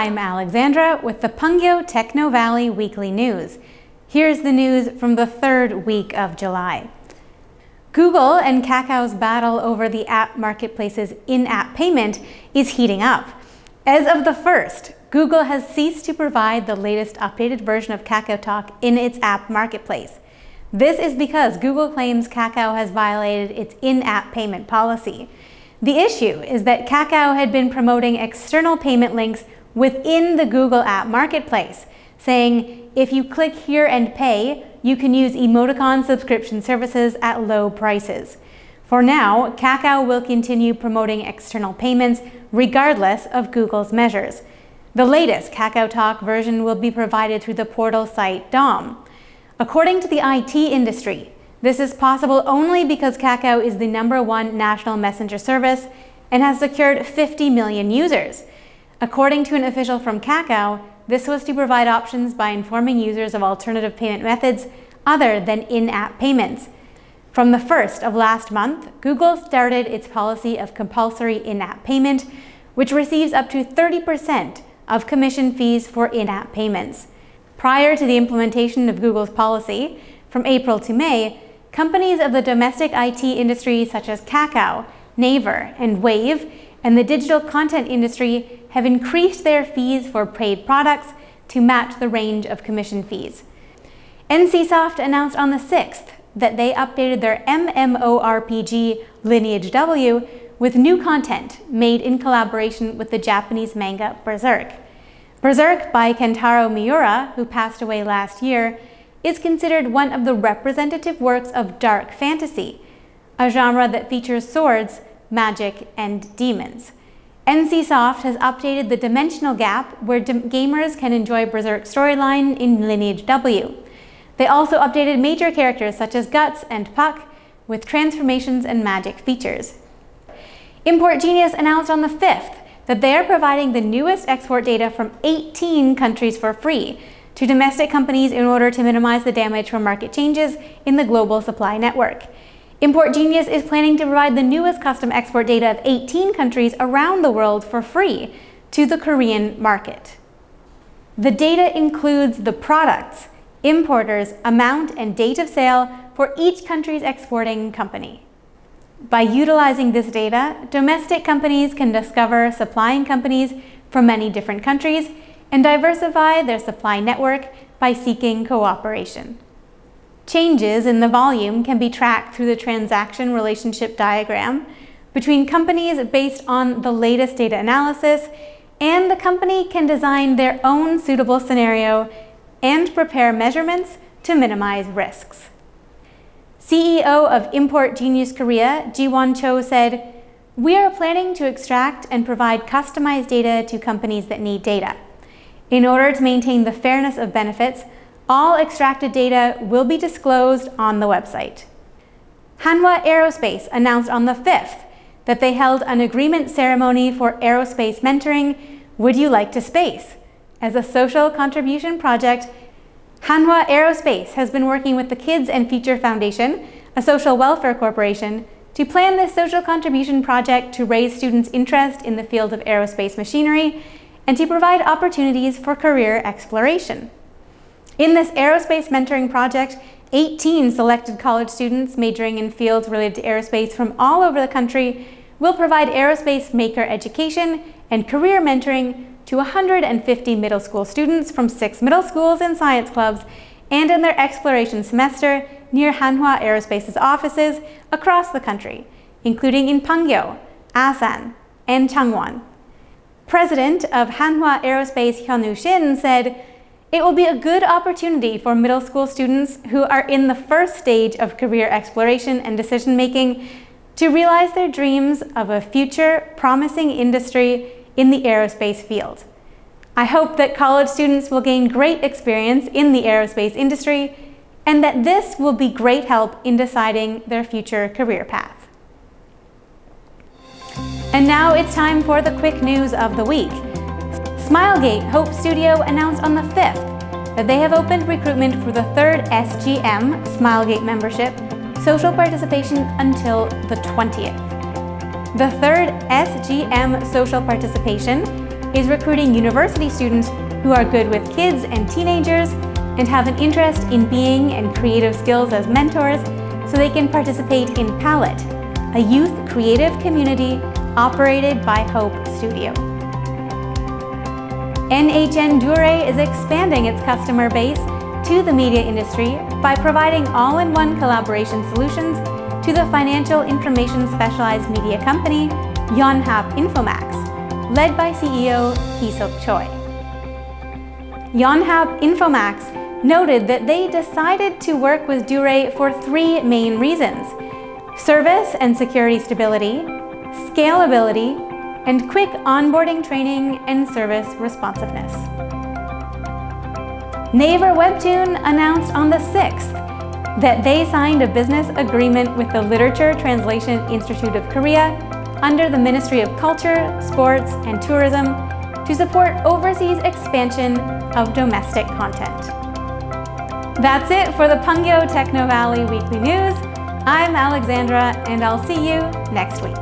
I'm Alexandra with the Pangyo Techno Valley Weekly News. Here's the news from the third week of July. Google and Kakao's battle over the app marketplace's in-app payment is heating up. As of the first, Google has ceased to provide the latest updated version of KakaoTalk in its app marketplace. This is because Google claims Kakao has violated its in-app payment policy. The issue is that Kakao had been promoting external payment links within the Google app marketplace, saying, if you click here and pay, you can use emoticon subscription services at low prices. For now, Kakao will continue promoting external payments regardless of Google's measures. The latest KakaoTalk version will be provided through the portal site Daum. According to the IT industry, this is possible only because Kakao is the number one national messenger service and has secured 50 million users. According to an official from Kakao, this was to provide options by informing users of alternative payment methods other than in-app payments. From the first of last month, Google started its policy of compulsory in-app payment, which receives up to 30% of commission fees for in-app payments. Prior to the implementation of Google's policy, from April to May, Companies of the domestic IT industry such as Kakao, Naver, and Wavve, and the digital content industry have increased their fees for paid products to match the range of commission fees. NCSoft announced on the 6th that they updated their MMORPG Lineage W with new content made in collaboration with the Japanese manga Berserk. Berserk by Kentaro Miura, who passed away last year, is considered one of the representative works of dark fantasy, a genre that features swords, magic, and demons. NCSoft has updated the dimensional gap where gamers can enjoy Berserk storyline in Lineage W. They also updated major characters such as Guts and Puck with transformations and magic features. Import Genius announced on the 5th that they are providing the newest export data from 18 countries for free, to domestic companies in order to minimize the damage from market changes in the global supply network. Import Genius is planning to provide the newest custom export data of 18 countries around the world for free to the Korean market. The data includes the products, importers, amount, and date of sale for each country's exporting company. By utilizing this data, domestic companies can discover supplying companies from many different countries and diversify their supply network by seeking cooperation. Changes in the volume can be tracked through the transaction relationship diagram between companies based on the latest data analysis, and the company can design their own suitable scenario and prepare measurements to minimize risks. CEO of Import Genius Korea, Jiwon Cho said, We are planning to extract and provide customized data to companies that need data. In order to maintain the fairness of benefits, all extracted data will be disclosed on the website. Hanwha Aerospace announced on the 5th that they held an agreement ceremony for aerospace mentoring Would You Like to Space? As a social contribution project, Hanwha Aerospace has been working with the Kids and Future Foundation, a social welfare corporation, to plan this social contribution project to raise students' interest in the field of aerospace machinery and to provide opportunities for career exploration. In this aerospace mentoring project, 18 selected college students majoring in fields related to aerospace from all over the country will provide aerospace maker education and career mentoring to 150 middle school students from six middle schools and science clubs and in their exploration semester near Hanwha Aerospace's offices across the country, including in Pangyo, Asan, and Changwon. President of Hanwha Aerospace Hyunwoo Shin said, it will be a good opportunity for middle school students who are in the first stage of career exploration and decision making to realize their dreams of a future promising industry in the aerospace field. I hope that college students will gain great experience in the aerospace industry and that this will be great help in deciding their future career path. And now it's time for the quick news of the week. Smilegate Hope Studio announced on the 5th that they have opened recruitment for the third SGM, Smilegate membership, social participation until the 20th. The third SGM social participation is recruiting university students who are good with kids and teenagers and have an interest in being and creative skills as mentors so they can participate in Palette, a youth creative community operated by Hope Studio. NHN Dooray is expanding its customer base to the media industry by providing all-in-one collaboration solutions to the financial information specialized media company Yonhap Infomax, led by CEO Heesuk Choi. Yonhap Infomax noted that they decided to work with Dooray for three main reasons. Service and security stability, scalability, and quick onboarding training and service responsiveness. Naver Webtoon announced on the 6th that they signed a business agreement with the Literature Translation Institute of Korea under the Ministry of Culture, Sports, and Tourism to support overseas expansion of domestic content. That's it for the Pangyo Techno Valley Weekly News. I'm Alexandra, and I'll see you next week.